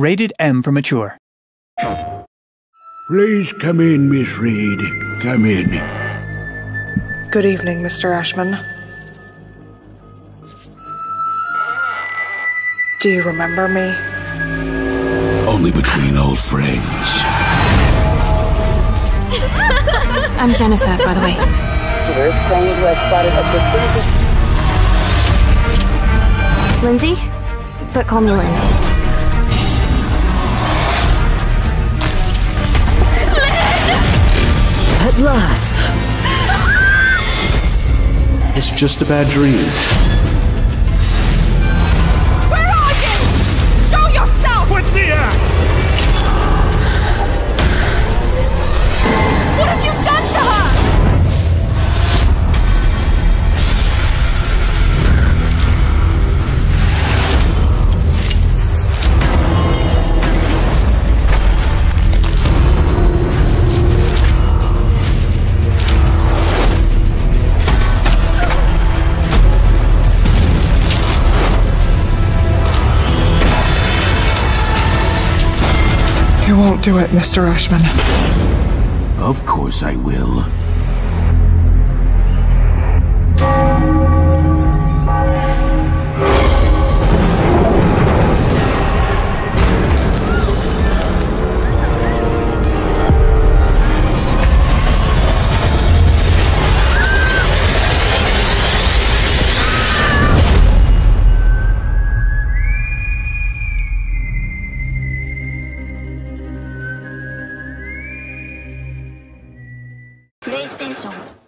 Rated M for mature. Please come in, Miss Reed. Come in. Good evening, Mr. Ashmann. Do you remember me? Only between old friends. I'm Jennifer, by the way. Shooters claim to have spotted a definitive Lindsay? But call me Lynn. It's just a bad dream. You won't do it, Mr. Ashmann. Of course I will. PlayStation